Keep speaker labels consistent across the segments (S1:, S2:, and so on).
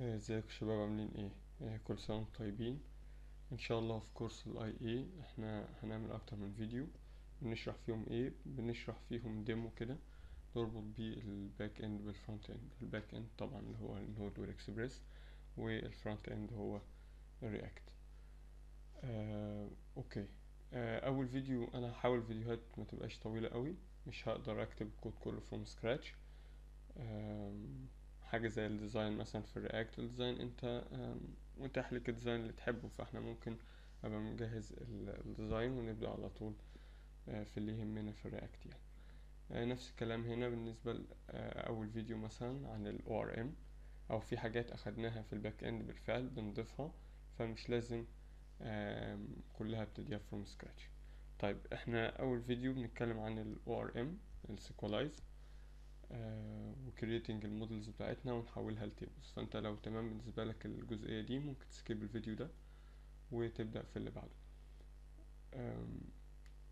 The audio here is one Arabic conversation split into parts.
S1: آه، إزيك يا شباب؟ عاملين إيه؟ آه، كل سنة وأنتم طيبين؟ إن شاء الله في course ال AI إحنا هنعمل أكتر من فيديو. بنشرح فيهم إيه؟ بنشرح فيهم demo كده. نربط بيه ال back end بال front end ال back end طبعا اللي هو النود والإكسبريس والفرونت اند هو الرياكت آه، okay. آه، أول فيديو أنا هحاول فيديوهات ما تبقاش طويلة قوي. مش هقدر أكتب الكود كله from scratch حاجة زي ال design مثلا في ال React ال design أنت متاح لك ال design اللي تحبه فإحنا ممكن أبقى مجهز ال- ال design ونبدأ على طول آه، في اللي يهمنا في ال React يعني. آه، نفس الكلام هنا بالنسبة لأول فيديو مثلا عن ال ORM أو في حاجات أخدناها في ال back end بالفعل بنضيفها فمش لازم كلها ابتديها from scratch. طيب إحنا أول فيديو بنتكلم عن ال ORM ال و creating ال models بتاعتنا ونحولها ل tables فأنت لو تمام بالنسبة لك الجزئية دي ممكن ت skip الفيديو ده وتبدأ في اللي بعده.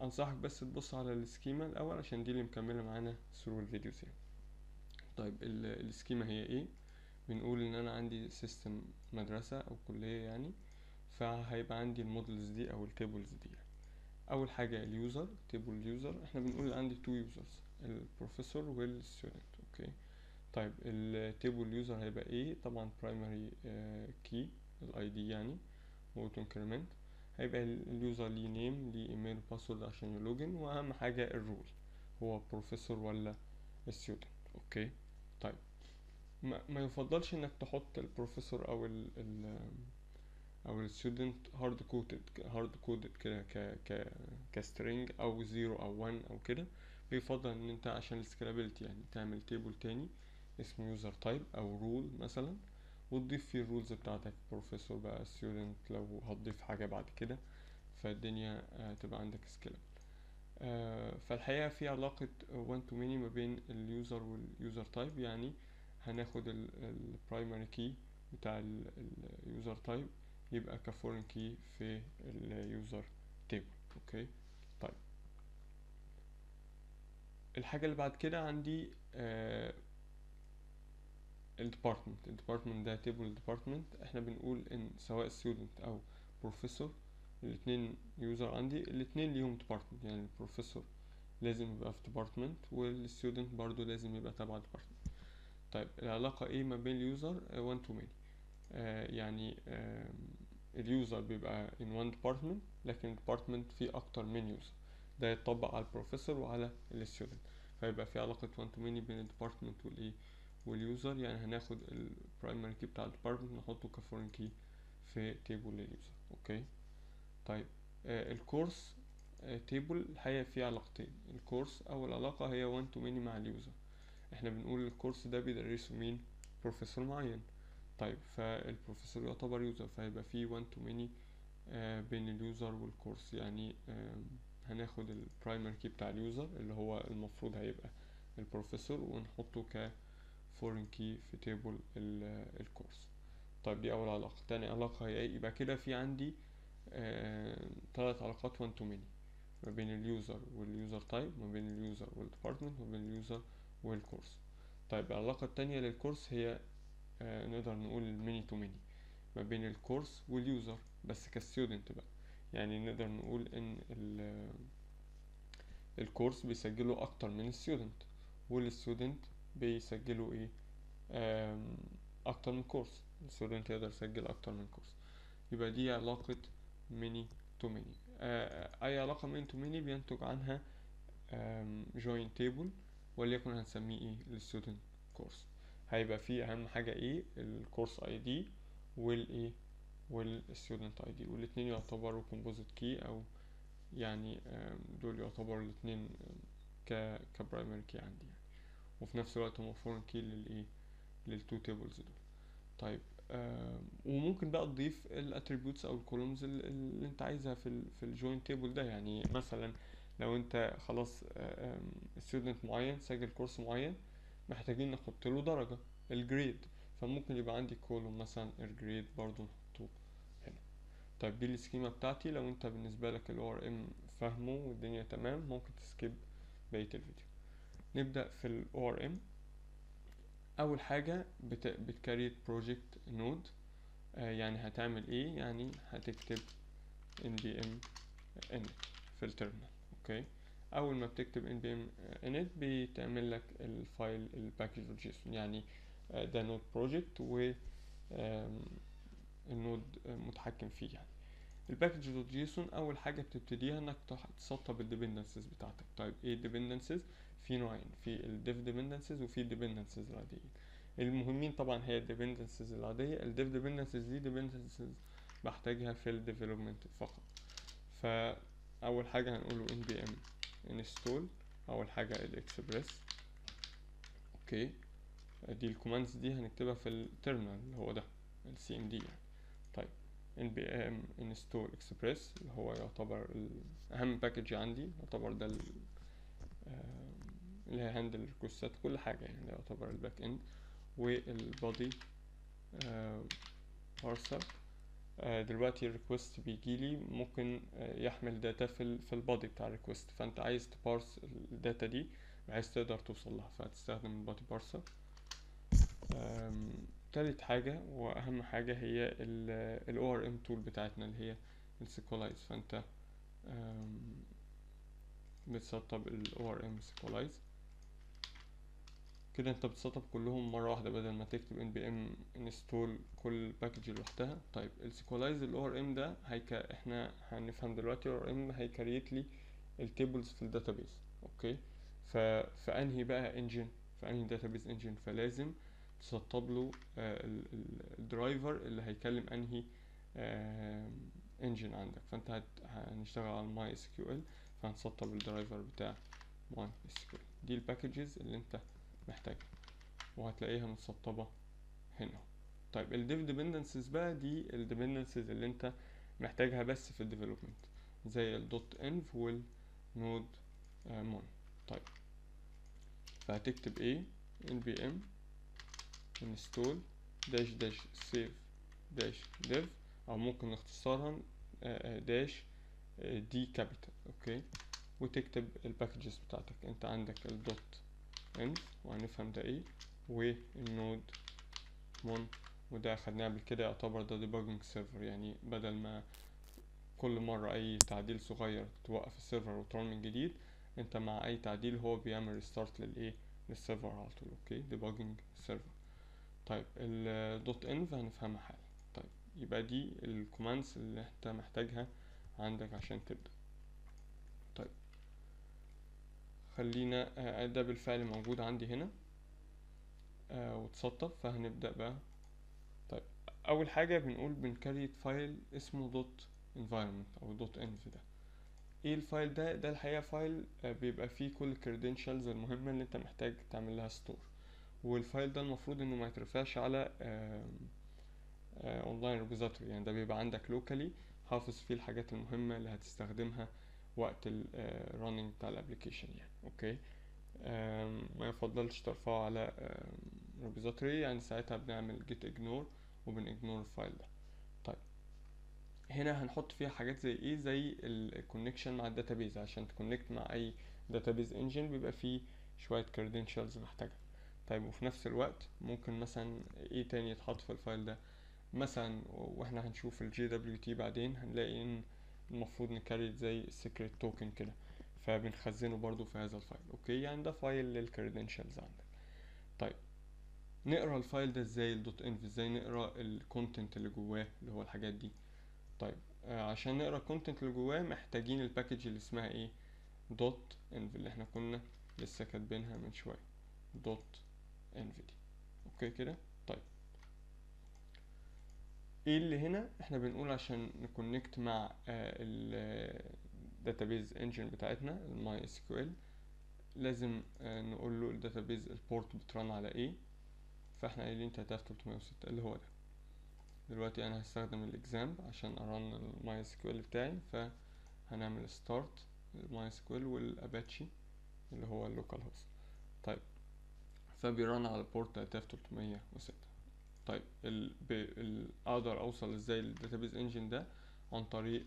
S1: أنصحك بس تبص على ال schema الأول عشان دي اللي مكملة معانا through ال videos يعني. طيب ال- ال schema هي إيه؟ بنقول إن أنا عندي system مدرسة أو كلية يعني فهيبقى عندي ال models دي أو ال tables دي يعني. أول حاجة ال user table ال user إحنا بنقول عندي two users ال professor وال student okay طيب ال table ال user هيبقى إيه طبعا primary key ال ID يعني auto increment هيبقى ال user ليه name ليه email و password عشان ي login وأهم حاجة ال role هو بروفيسور ولا student okay طيب. ما, ما يفضلش إنك تحط البروفيسور أو ال ال أو ال student hard coded hard coded كده ك ك ك string أو zero أو 1 أو كده. بيفضل إن أنت عشان ال scalability يعني تعمل table تاني اسمه user type أو role مثلا وتضيف فيه ال roles بتاعتك. بروفيسور بقى student لو هتضيف حاجة بعد كده فالدنيا آه، تبقى عندك scalable فالحقيقة في علاقة one to many ما بين ال user وال user type يعني هناخد ال primary key بتاع ال user type يبقى ك foreign key في ال user table okay طيب. الحاجة اللي بعد كده عندي آه ال department ال department ده table ال department إحنا بنقول إن سواء student أو بروفيسور الاتنين user عندي الاتنين ليهم department يعني البروفيسور لازم يبقى في department وال student برضو لازم يبقى تبع department طيب العلاقة إيه ما بين ال user one to many يعني آم، ال user بيبقى in one department لكن ال department فيه أكتر من user ده يتطبق على البروفيسور وعلى ال student فيبقى في علاقة one to many بين ال department والإيه؟ وال user يعني هناخد ال primary key بتاع ال department نحطه ك foreign key في table لل user okay طيب آه ال course آه table الحقيقة فيه علاقتين. ال course أول علاقة هي one to many مع ال user إحنا بنقول ال course ده بيدرسه مين؟ بروفيسور معين. طيب فالبروفيسور يعتبر user فهيبقى فيه to many آه بين ال user وال course يعني آه هناخد ال primary key بتاع ال user اللي هو المفروض هيبقى البروفيسور ونحطه ك foreign key في table ال course طيب دي أول علاقة. تاني علاقة هي إيه؟ يبقى كده في عندي آه تلات علاقات one to many. ما بين ال user وال user type ما بين ال user وال department ما بين ال user وال course طيب العلاقة التانية لل course هي آه نقدر نقول ال many to many ما بين ال course وال user بس ك student بقى. يعني نقدر نقول إن ال- ال course بيسجله أكتر من ال student وال student بيسجلوا إيه؟ أكتر من course. ال student يقدر يسجل أكتر من course. يبقى دي علاقة many to many أي علاقة many to many بينتج عنها join table وليكن هنسميه إيه؟ ال student course هيبقى فيه أهم حاجة إيه؟ ال course ID والايه وال student ID والاتنين يعتبروا composite key أو يعني دول يعتبروا الاتنين ك primary key عندي يعني. وفي نفس الوقت foreign key للإيه؟ لل two tables دول. طيب آم، وممكن بقى تضيف ال attributes أو ال columns اللي أنت عايزها في في ال join table ده. يعني مثلا لو أنت خلاص student معين سجل course معين محتاجين نحط له درجة ال grade فممكن يبقى عندي column مثلا ال grade برضو نحطه هنا. طيب دي ال schema بتاعتي. لو أنت بالنسبة لك ال ORM فاهمه والدنيا تمام ممكن تـ skip بقية الفيديو. نبدأ في ال ORM أول حاجة بت... بت create project node يعني هتعمل إيه؟ يعني هتكتب npm init في ال terminal أوكي؟ أول ما بتكتب npm init بتعمل لك ال file ال package JSON يعني آه، ده node project و ال node متحكم فيه يعني. ال package dot JSON أول حاجة بتبتديها إنك تسطب ال dependencies بتاعتك. طيب إيه ال dependencies في نوعين في ال dev dependencies وفي ال dependencies العادية. المهمين طبعا هي ال dependencies العادية. ال dev dependencies دي dependencies بحتاجها في ال development فقط. فأول حاجة هنقوله npm install. أول حاجة ال express. okay. دي ال commands دي هنكتبها في ال terminal اللي هو ده ام دي يعني. طيب. Npm install express اللي هو يعتبر ال- أهم package عندي يعتبر ده ال- آم، اللي هي handle request ات كل حاجة يعني ده يعتبر ال back end وال body parser دلوقتي ال request بيجيلي ممكن آه، يحمل data في في ال body بتاع ال request فأنت عايز ت parse ال data دي بحيث تقدر توصل لها فهتستخدم ال body parser تالت حاجة وأهم حاجة هي ال ORM tool بتاعتنا اللي هي ال Sequelize فأنت آم، بتسطب ال ORM Sequelize كده انت بتسطب كلهم مرة واحدة بدل ما تكتب npm install كل package لوحدها. طيب ال Sequelize ال ORM ده هيك إحنا هنفهم دلوقتي ORM هي create لي ال tables في ال database okay؟ ف فانهي بقى engine فانهي database engine فلازم تسطب له ال driver اللي هيكلم أنهي engine عندك. فأنت هت- هنشتغل على ال MySQL فهنسطب ال driver بتاع MySQL دي ال packages اللي انت محتاجها وهتلاقيها متسطبة هنا. طيب ال dev dependencies بقى دي ال dependencies اللي انت محتاجها بس في ال development زي ال dotenv وال nodemon طيب فهتكتب إيه npm install dash dash save dash dev أو ممكن نختصرها dash D capital okay؟ وتكتب ال packages بتاعتك. أنت عندك ال dotenv وهنفهم ده إيه. وال node mon. وده خدناه قبل كده يعتبر ده debugging server يعني بدل ما كل مرة أي تعديل صغير توقف ال server وت run من جديد أنت مع أي تعديل هو بيعمل restart للإيه؟ لل server على طول. okay؟ debugging server طيب ال dotenv هنفهمها حالا. طيب يبقى دي ال commands اللي أنت محتاجها عندك عشان تبدأ طيب خلينا آه، ده بالفعل موجود عندي هنا. آه، واتسطب فهنبدأ بقى. طيب أول حاجة بنقول بن create file اسمه dot environment أو dot env ده. إيه ال file ده؟ ده الحقيقة file آه، بيبقى فيه كل ال credentials المهمة اللي أنت محتاج تعمل لها store وال file ده المفروض إنه ما يترفعش على online repository يعني ده بيبقى عندك locally حافظ فيه الحاجات المهمة اللي هتستخدمها وقت ال running بتاع ال application يعني okay ما يفضلش ترفعه على repository يعني ساعتها بنعمل git ignore وبن ignore ال file ده. طيب هنا هنحط فيها حاجات زي إيه؟ زي ال connection مع ال database عشان ت connect مع أي database engine بيبقى فيه شوية credentials محتاجها. طيب وفي نفس الوقت ممكن مثلا إيه تاني يتحط في ال file ده؟ مثلا وإحنا هنشوف ال JWT بعدين هنلاقي إن المفروض ن create زي ال secret token كده. فبنخزنه برضو في هذا ال file. okay؟ يعني ده file لل credentials عندك. طيب. نقرأ ال file ده إزاي؟ ال dotenv إزاي نقرأ ال content اللي جواه اللي هو الحاجات دي؟ طيب. آه عشان نقرأ ال content اللي جواه محتاجين ال package اللي اسمها إيه؟ dotenv اللي إحنا كنا لسه كاتبينها من شوية. dotenv دي. okay كده؟ إيه اللي هنا إحنا بنقول عشان ن connect مع ال database engine بتاعتنا ال MySQL لازم آه، نقول له ال database ال port بت run على إيه فاحنا قايلين 3306 اللي هو ده. دلوقتي أنا هستخدم ال XAMPP عشان ا run ال MySQL بتاعي. فهنعمل start ال MySQL وال Apache اللي هو ال localhost طيب. فبي run على port 3306 طيب ال... ال... أقدر أوصل إزاي لل database engine ده؟ عن طريق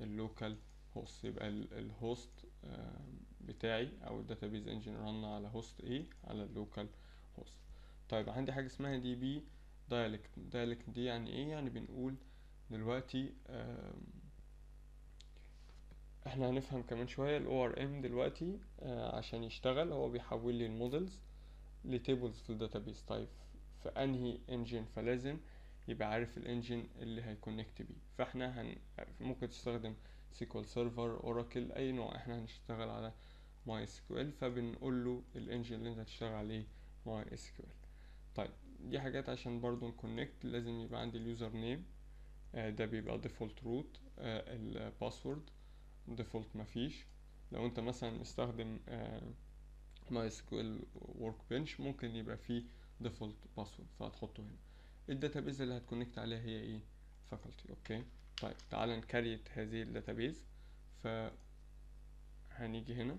S1: ال localhost يبقى ال... ال host آه، بتاعي أو ال database engine run على host إيه على ال localhost طيب عندي حاجة اسمها DB dialect dialect دي يعني إيه؟ يعني بنقول دلوقتي إحنا هنفهم كمان شوية ال ORM دلوقتي آه، عشان يشتغل. هو بيحول لي ال models ل tables في ال database طيب في أنهي engine فلازم يبقى عارف ال engine اللي هي connect بيه. فإحنا هن... ممكن تستخدم SQL Server أوراكل أي نوع. إحنا هنشتغل على MySQL فبنقول له ال engine اللي أنت هتشتغل عليه MySQL طيب دي حاجات عشان برضو ن connect لازم يبقى عندي ال username ده بيبقى default root ال password default مفيش. لو أنت مثلا مستخدم ماي اس كيو ال ورك بنش ممكن يبقى فيه default password فهتحطه هنا. ال database اللي هت connect عليها هي إيه؟ faculty okay طيب تعال ن create هذه ال database ف هنيجي هنا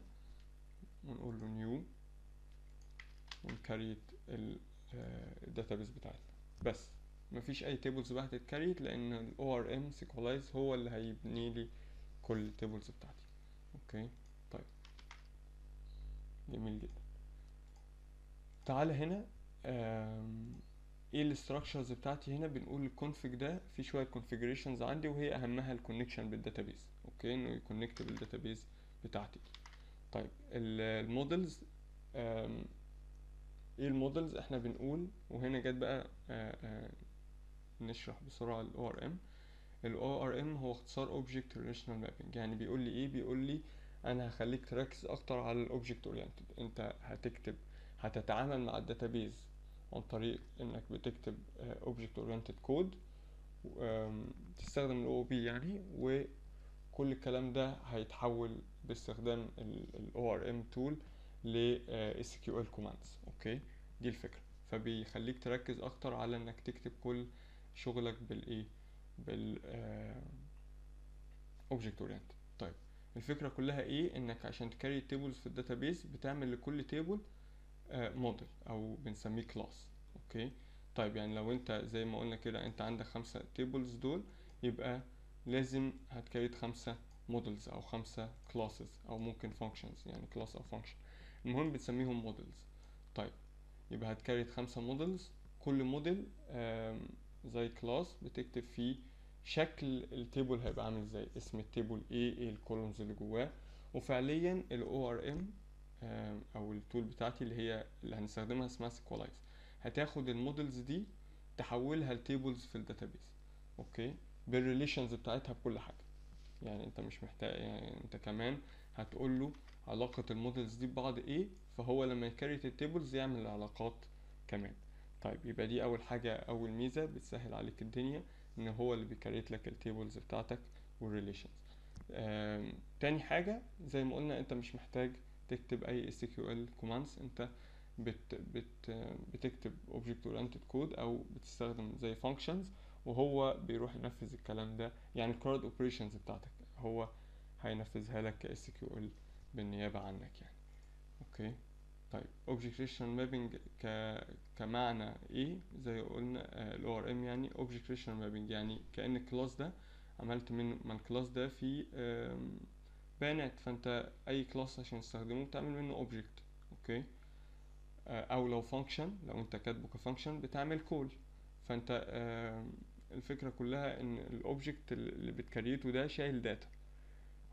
S1: ونقول له new ون create ال database بتاعتنا. بس مفيش أي tables بقى هتت create لأن ال ORM Sequelize هو اللي هيبني لي كل ال tables بتاعتي. okay طيب. جميل جدا. تعالى هنا إيه ال structures بتاعتي هنا؟ بنقول ال config ده في شوية configurations عندي وهي أهمها الكونكشن بالداتابيز أوكي؟ إنه يكونكت بالداتابيز بتاعتي. طيب ال models إيه ال models؟ إحنا بنقول وهنا جت بقى آه، آه، نشرح بسرعة ال ORM ال ORM هو اختصار Object Relational Mapping. يعني بيقول لي إيه؟ بيقول لي أنا هخليك تركز أكتر على ال object oriented أنت هتكتب هتتعامل مع ال database عن طريق إنك بتكتب object oriented code تستخدم ال OOP يعني وكل الكلام ده هيتحول باستخدام ال ORM tool ل SQL commands. okay؟ دي الفكرة. فبيخليك تركز أكتر على إنك تكتب كل شغلك بالايه بال object oriented طيب الفكرة كلها إيه؟ إنك عشان ت create tables في ال database بتعمل لكل table model أو بنسميه class okay طيب يعني لو أنت زي ما قلنا كده أنت عندك خمسة tables دول يبقى لازم هت create خمسة models أو خمسة classes أو ممكن functions يعني class أو function المهم بنسميهم models طيب يبقى هت create خمسة models كل موديل زي class بتكتب فيه شكل ال table هيبقى عامل إزاي اسم ال table إيه إيه ال columns اللي جواه. وفعليا ال ORM أو ال tool بتاعتي اللي هي اللي هنستخدمها اسمها Sequelize. هتاخد ال models دي تحولها ل tables في ال database. okay؟ بال relations بتاعتها بكل حاجة. يعني أنت مش محتاج يعني أنت كمان هتقول له علاقة ال models دي ببعض إيه فهو لما ي create ال tables يعمل العلاقات كمان. طيب يبقى دي أول حاجة أول ميزة بتسهل عليك الدنيا إن هو اللي بي create لك ال tables بتاعتك وال relations تاني حاجة زي ما قلنا أنت مش محتاج تكتب أي SQL commands أنت بت بت بتكتب object oriented code أو بتستخدم زي functions وهو بيروح ينفذ الكلام ده. يعني CRUD operations بتاعتك هو هينفذها لك ك SQL بالنيابة عنك يعني. okay؟ طيب object relational mapping ك كمعنى إيه زي قلنا آه، ال ORM يعني object relational mapping يعني كأن ال class ده عملت منه ما ال class ده فيه آم، بيانات فأنت أي class عشان تستخدمه بتعمل منه object okay؟ آه، أو لو function لو أنت كاتبه ك function بتعمل call فأنت الفكرة كلها إن ال object اللي بت create ه ده شايل data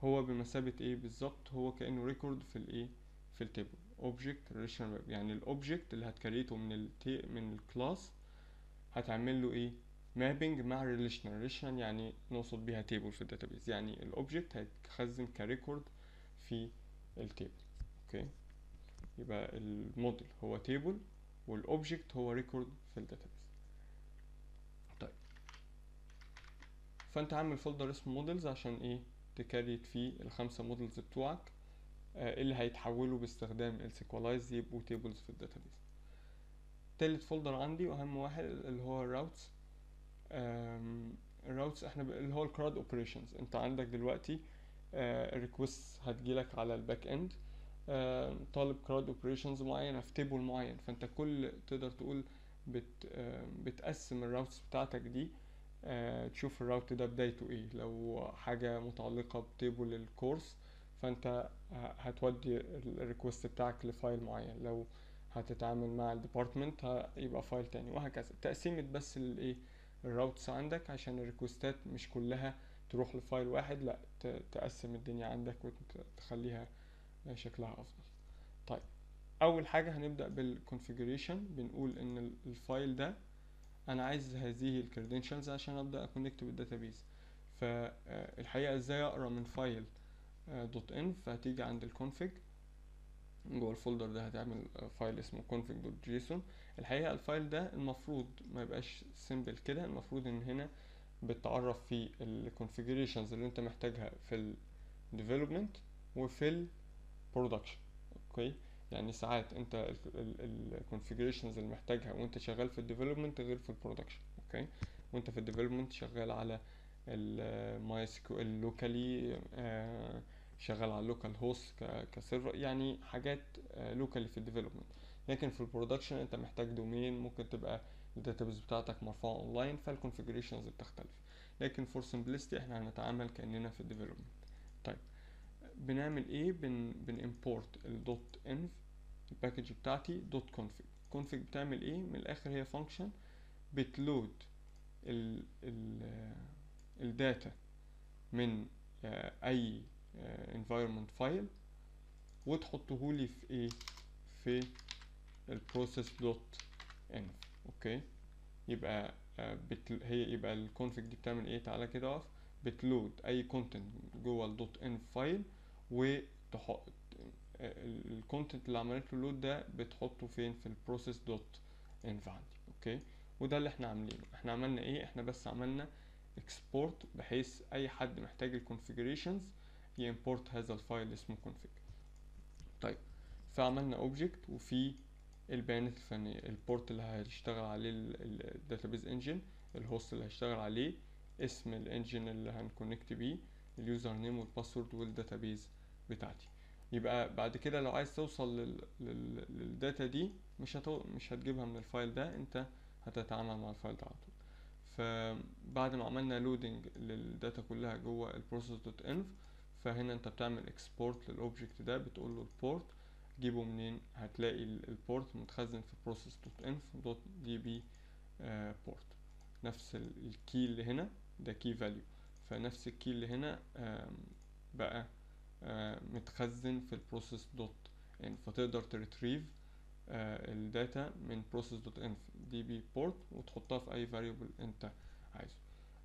S1: هو بمثابة إيه بالظبط؟ هو كأنه record في الايه في ال table object relational map يعني ال object اللي هت create ه من التي من ال class هتعمل له إيه؟ mapping مع relational relational يعني نقصد بيها table في ال database يعني ال object هيتخزن ك record في ال table okay يبقى الموديل هو table وال object هو record في ال database طيب. فأنت عامل folder اسمه models عشان إيه؟ ت create فيه الخمسة models بتوعك آه، اللي هيتحولوا باستخدام ال Sequelize يبقوا tables في ال database تالت folder عندي وأهم واحد اللي هو ال routes ال routes إحنا. اللي هو ال CRUD operations أنت عندك دلوقتي request هتجيلك على ال back end طالب CRUD operations معينه في table معين. فأنت كل تقدر تقول بت آه، بتقسم ال routes بتاعتك دي آه، تشوف ال route ده بدايته إيه. لو حاجة متعلقة ب table ال course فأنت هتودي ال request بتاعك ل file معين. لو هتتعامل مع ال department يبقى file تاني وهكذا. تقسيمة بس الايه ال routes عندك عشان ال requestات مش كلها تروح ل file واحد لا تقسم الدنيا عندك وتخليها شكلها أفضل. طيب أول حاجة هنبدأ بال configuration بنقول إن ال- ال file ده أنا عايز هذه ال credentials عشان أبدأ ا connect بال database فالحقيقة إزاي أقرأ من file دوت إن فهتيجي عند ال config جوه ال folder ده هتعمل file اسمه config.json الحقيقة ال file ده المفروض ما يبقاش simple كده المفروض إن هنا بتعرف فيه ال configurations اللي أنت محتاجها في ال development وفي ال production okay يعني ساعات أنت ال configurations اللي محتاجها وأنت شغال في ال development غير في ال production okay وأنت في ال development شغال على ال MySQL locally شغال على ال localhost ك server يعني حاجات locally في ال development لكن في ال production انت محتاج domain ممكن تبقى ال database بتاعتك مرفوعة online فال configurations بتختلف. لكن for simplicity إحنا هنتعامل كأننا في ال development طيب بنعمل إيه؟ بن بنimport ال dotenv ال package بتاعتي. dot config config بتعمل إيه؟ من الآخر هي function بت load ال ال ال data من أي environment file وتحطه لي في إيه؟ في ال process dot okay يبقى بتل... هي يبقى ال config دي بتعمل إيه؟ تعالى كده أقف. بت load أي content جوه ال dot env file وتحط ال content اللي عملت له load ده بتحطه فين؟ في ال process dot env عندي okay وده اللي إحنا عاملينه. إحنا عملنا إيه؟ إحنا بس عملنا export بحيث أي حد محتاج ال configurations ي import هذا ال file اسمه config. طيب. فعملنا object وفي البيانات الفنية ال port اللي هيشتغل عليه ال database engine ال host اللي هيشتغل عليه اسم ال engine اللي هن connect بيه ال username وال password وال database بتاعتي. يبقى بعد كده لو عايز توصل لل... لل... لل data دي مش هتو... مش هتجيبها من ال file ده انت هتتعامل مع ال file ده على طول. فبعد ما عملنا loading لل data كلها جوه ال process dot env فهنا انت بتعمل export لل object ده بتقول له ال port جيبه منين؟ هتلاقي ال port متخزن في process dot env dot DB port نفس ال key اللي هنا ده key value فنفس ال key اللي هنا بقى متخزن في ال process dot فتقدر ت retrieve ال data من process dot DB port وتحطها في أي variable انت عايزه.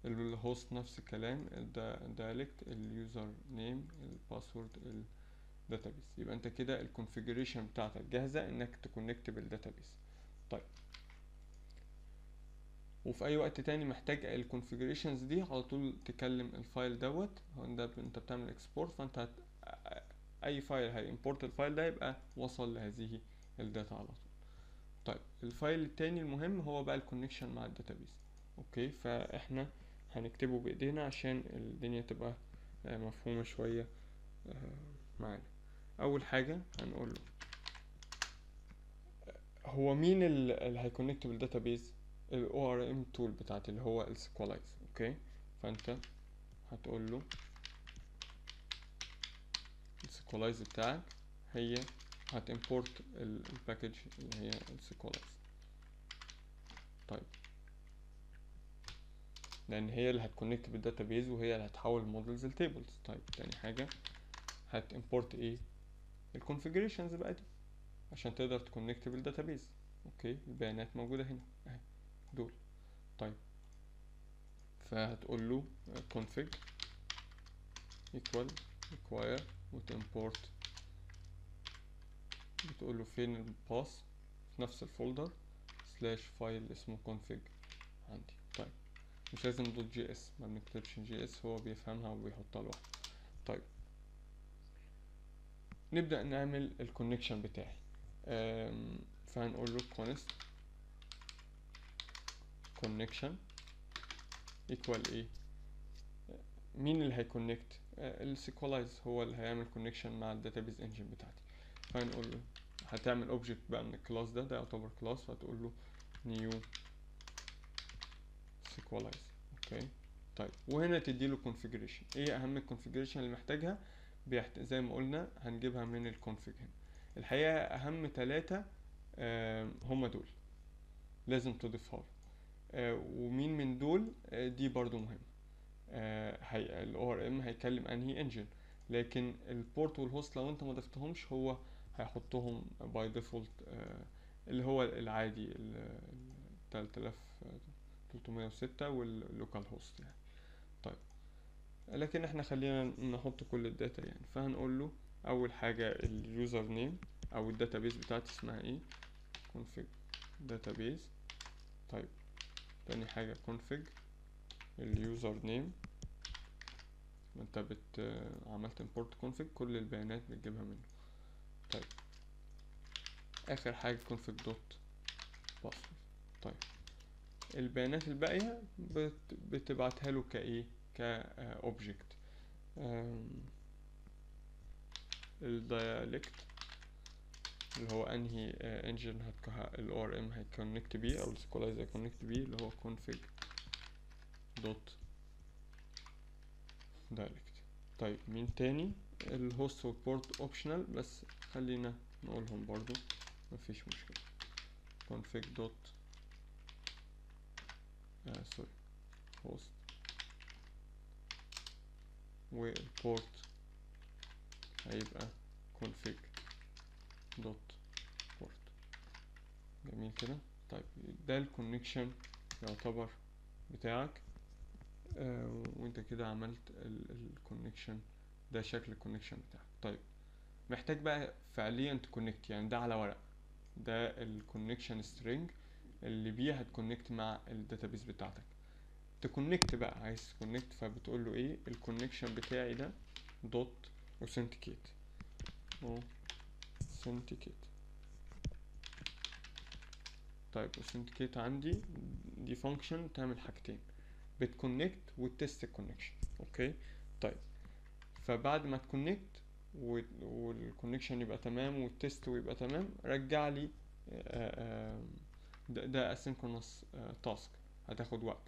S1: ال host نفس الكلام ال dialect ال username ال password ال database يبقى انت كده ال configuration بتاعتك جاهزة انك ت connect بال database طيب. وفي أي وقت تاني محتاج ال configurations دي على طول تكلم ال file دوت. ده انت بتعمل export فانت هت... أي file هي import ال file ده يبقى وصل لهذه ال data على طول. طيب. ال file التاني المهم هو بقى ال connection مع ال database okay. فإحنا هنكتبه بإيدينا عشان الدنيا تبقى مفهومة شوية معانا. أول حاجة هنقول له هو مين اللي هي connect بال database ال ORM tool بتاعتي اللي هو ال Sequelize okay فأنت هتقول له ال Sequelize بتاعك هي هتimport ال package اللي هي ال Sequelize طيب. لأن هي اللي هت connect بال database وهي اللي هتحول ال models ل tables طيب تاني حاجة هتimport إيه؟ ال configurations بقى دي عشان تقدر ت connect بال database okay البيانات موجودة هنا أهي دول. طيب. فهتقول له config equal require وتimport بتقول له فين ال path في نفس ال folder slash file اسمه config عندي. طيب. مش لازم dot JS ما بنكتبش JS هو بيفهمها وبيحطها لوحده. طيب. نبدأ نعمل ال connection بتاعي. فهنقول له const connection equal إيه مين اللي هي connect ال Sequelize هو اللي هيعمل connection مع ال database engine بتاعتي. فهنقول له هتعمل object بقى من ال class ده ده يعتبر class فهتقول له new Sequelize okay طيب وهنا تديله configuration. إيه أهم ال configuration اللي محتاجها؟ بيحت... زي ما قلنا هنجيبها من الكونفيج هنا. الحقيقة أهم ثلاثة آه هما دول. لازم تضيفها آه ومين من دول؟ آه دي برضو مهم هي ال ORM هيكلم أنهي engine لكن ال port وال host لو أنت ما ضفتهمش هو هيحطهم by default اللي هو العادي ال 3306 وال localhost يعني. لكن إحنا خلينا نحط كل ال data يعني. فهنقول له أول حاجة ال username أو ال database بتاعتي اسمها إيه؟ config database. طيب تاني حاجة config ال username انت بت عملت import config كل البيانات بتجيبها منه. طيب آخر حاجة config dot password. طيب البيانات الباقية بت بتبعتها له كإيه؟ ك object ال dialect اللي هو أنهي engine ال ORM هي connect بيه أو ال Sequelize هي connect بيه اللي هو config dot dialect طيب مين تاني؟ ال host وال port optional بس خلينا نقولهم برضو مفيش مشكلة. config dot آه sorry host وال port هيبقى config dot port. جميل كده؟ طيب ده ال connection يعتبر بتاعك. آه وانت كده عملت ال connection ده شكل ال connection بتاعك. طيب محتاج بقى فعليا ت connect يعني ده على ورق. ده ال connection string اللي بيه هت connect مع ال database بتاعتك. ت connect بقى عايز ت connect فبتقول له إيه؟ ال connection بتاعي ده dot authenticate authenticate طيب authenticate عندي دي function تعمل حاجتين بت connect و test ال connection okay؟ طيب فبعد ما ت connect وال connection يبقى تمام وال test ويبقى تمام رجع لي ده, ده asynchronous task هتاخد وقت.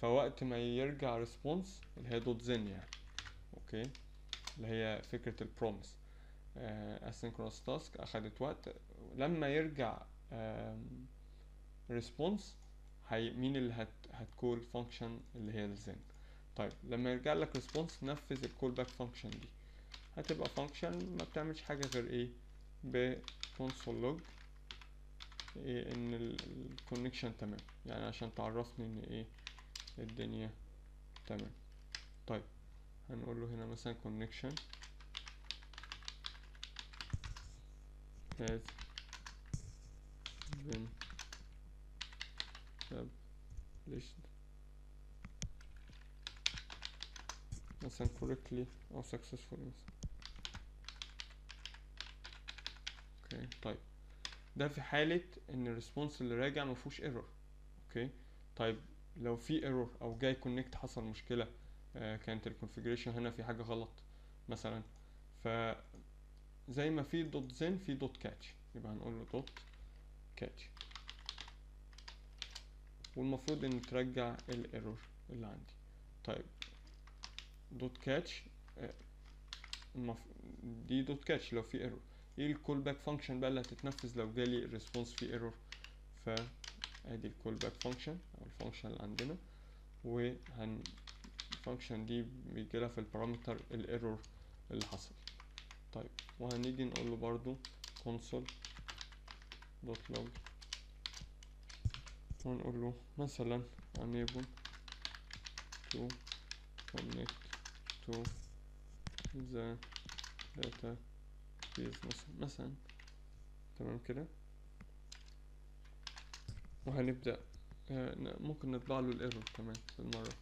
S1: فوقت ما يرجع response اللي هي dot then يعني. okay؟ اللي هي فكرة ال promise asynchronous task اخدت وقت. لما يرجع response هي مين اللي هت هت call function اللي هي ال then طيب لما يرجع لك response نفذ ال callback function دي. هتبقى function ما بتعملش حاجة غير إيه؟ ب console log إيه إن ال connection تمام. يعني عشان تعرفني إن إيه؟ الدنيا. تمام. طيب هنقول له هنا مثلا connection. Has been established مثلا correctly أو successfully. مثلا okay طيب. ده في حالة إن ال response اللي راجع مفهوش error okay طيب. لو في error أو جاي connect حصل مشكلة آه كانت ال configuration هنا في حاجة غلط مثلا. ف زي ما في dot then في dot catch يبقى هنقول له dot catch والمفروض إن ترجع ال error اللي عندي. طيب dot catch المف... دي dot catch لو في error إيه ال callback function بقى اللي هتتنفذ لو جالي ال response فيه error ف أدي ال callback function أو ال function اللي عندنا وهن ال function دي بيجيلها في ال parameter ال error اللي حصل. طيب وهنيجي نقول له برضو console dot log ونقول له مثلا enable to connect to the base مثلا. مثلا تمام كده؟ وهنبدأ. ممكن نطبع له الإيرور كمان بالمرة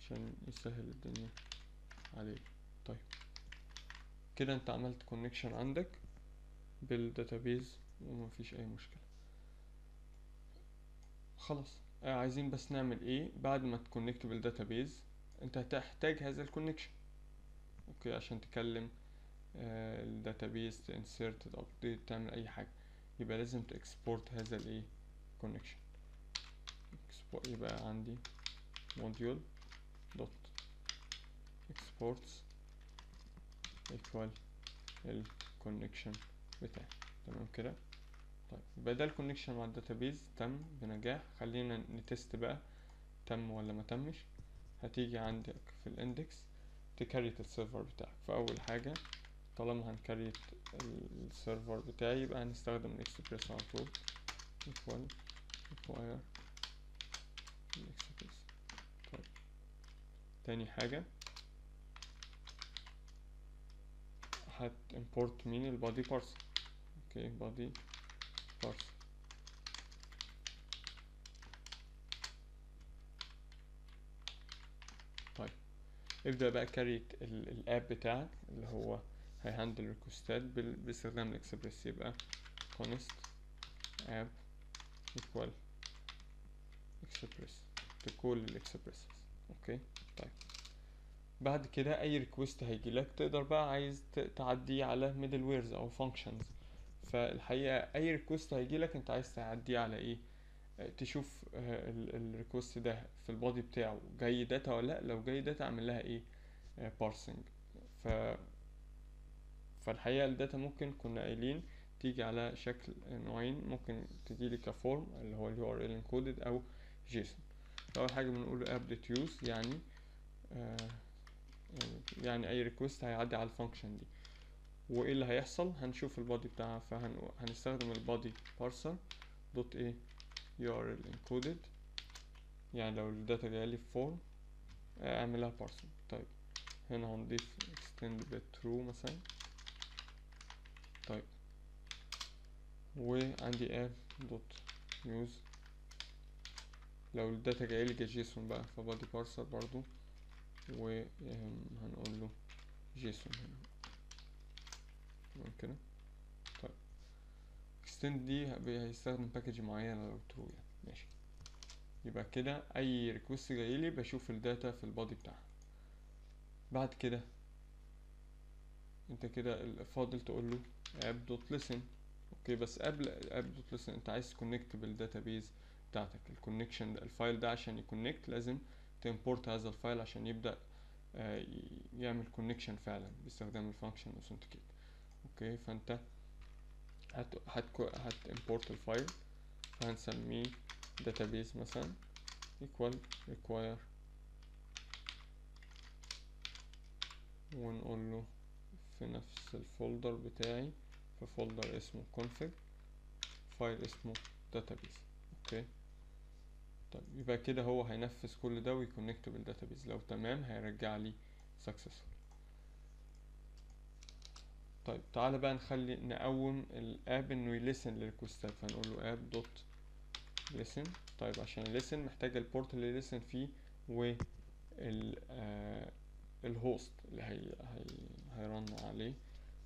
S1: عشان يسهل الدنيا عليك. طيب. كده انت عملت كونكشن عندك بال database ومفيش أي مشكلة. خلاص. آه عايزين بس نعمل إيه؟ بعد ما ت connect بال database انت هتحتاج هذا ال connection okay عشان تكلم آه ال database ت insert ت update تعمل أي حاجة. يبقى لازم ت export هذا الإيه؟ connection يبقى عندي؟ module dot exports equal ال connection بتاعي. تمام كده؟ طيب يبقى ده ال connection مع ال database تم بنجاح. خلينا ن test بقى تم ولا ما تمش؟ هتيجي عندك في ال index ت create ال server بتاعك. فأول حاجة طالما هن create ال server بتاعي يبقى هنستخدم الاكسبريس على طول equal require طيب. تاني حاجة. هت import مين؟ ال body parser okay body parser طيب. ابدأ بقى create ال app بتاعك اللي هو هي handle request ات باستخدام الاكسبريس. يبقى const app equal express ت call ال Express okay طيب. بعد كده أي request هيجيلك تقدر بقى عايز تعديه على middlewares أو functions فالحقيقة أي request هيجيلك أنت عايز تعديه على إيه؟ تشوف ال request ده في ال body بتاعه. جاي data ولا لأ؟ لو جاي data أعمل لها إيه؟ parsing ف فالحقيقة ال data ممكن كنا قايلين تيجي على شكل نوعين ممكن تجيلي ك form اللي هو ال URL encoded أو JSON. أول حاجة بنقول app dot use يعني آه يعني أي request هيعدي على ال function دي. وإيه اللي هيحصل؟ هنشوف ال body بتاعها فهنستخدم ال body parser dot إيه URL encoded يعني لو ال data جايلي في form أعملها parser طيب هنا هنضيف extended true مثلا. طيب وعندي app dot use لو ال data جايلي JSON بقى ف body parser برضو وهنقول له JSON هنا. كده؟ طيب. extended دي هيستخدم package معينة لو true يعني. ماشي. يبقى كده أي request جايلي بشوف ال data في ال body بتاعها. بعد كده انت كده فاضل تقول له app dot listen. okay بس قبل app dot listen انت عايز ت connect بال database بتاعتك. ال connection ال file ده عشان ي connect لازم ت import هذا ال file عشان يبدأ آه يعمل connection فعلا باستخدام ال function authenticate. okay؟ فأنت هت هت هت import ال file فهنسميه database مثلا equal require ونقول له في نفس ال folder بتاعي في folder اسمه config file اسمه database. okay؟ طيب يبقى كده هو هينفذ كل ده وي connect بال database لو تمام هيرجع لي successful طيب تعالى بقى نخلي نقوم ال app انه ي listen لل requests. فنقول له app dot listen طيب عشان ي listen محتاج ال port اللي ي listen فيه و آه ال host اللي هي هي هي run عليه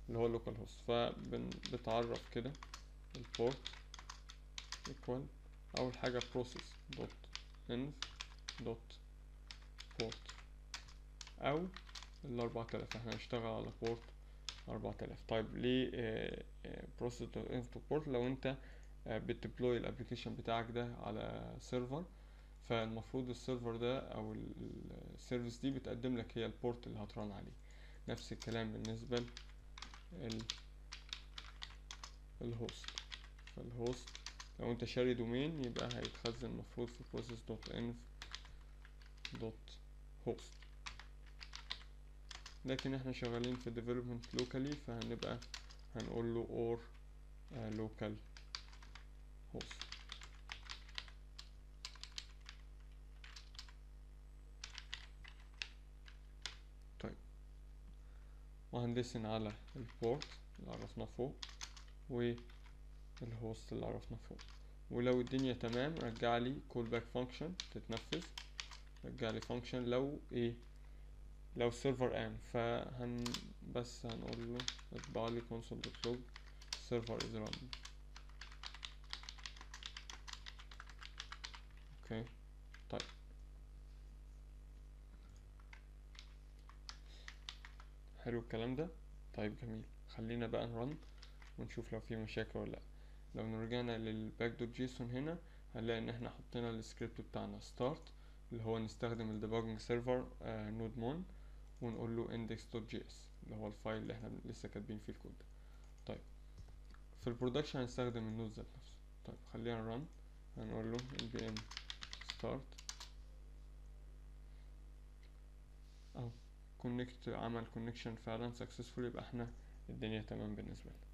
S1: اللي هو ال local host فبتعرف كده ال port equal أول حاجة process dot env dot port. أو الاربعة آلاف إحنا هنشتغل على port أربعة آلاف. طيب ليه process dot env dot port لو أنت بت deploy ال application بتاعك ده على server فالمفروض ال server ده أو ال service دي بتقدم لك هي ال port اللي هت run عليه. نفس الكلام بالنسبة ال ال host فال host لو انت شاري domain يبقى هيتخزن المفروض في process dot dot host. لكن إحنا شغالين في development locally فهنبقى هنقول له or uh, local host. طيب. وهن listen على ال port اللي عرفناه فوق وال host اللي عرفناه فوق. ولو الدنيا تمام رجع لي callback function تتنفذ. رجع لي function لو إيه؟ لو ال server قام فهن بس هنقول له اطبع لي console.log server is running okay طيب. حلو الكلام ده. طيب جميل. خلينا بقى ن run ونشوف لو في مشاكل ولا لأ. لو رجعنا لل package dot json هنا هنلاقي إن إحنا حطينا السكريبت بتاعنا start اللي هو نستخدم ال debugging server nodemon ونقول له index.js اللي هو ال file اللي إحنا لسه كاتبين فيه الكود. ده طيب في ال production هنستخدم ال node ذات نفسه. طيب خلينا ن run هنقول له npm start. اهو connect connect عمل connection فعلا successful يبقى إحنا الدنيا تمام بالنسبة لنا.